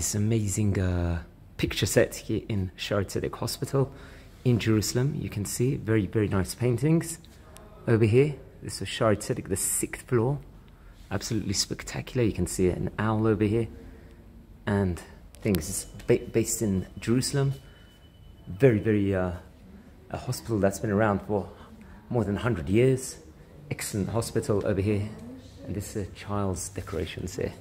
this amazing uh, picture set here in Shaarei Tzedek Hospital in Jerusalem. You can see very, very nice paintings over here. This is Shaarei Tzedek, the sixth floor. Absolutely spectacular. You can see an owl over here and things ba based in Jerusalem. Very, very uh, a hospital that's been around for more than 100 years. Excellent hospital over here. And this is a child's decorations here.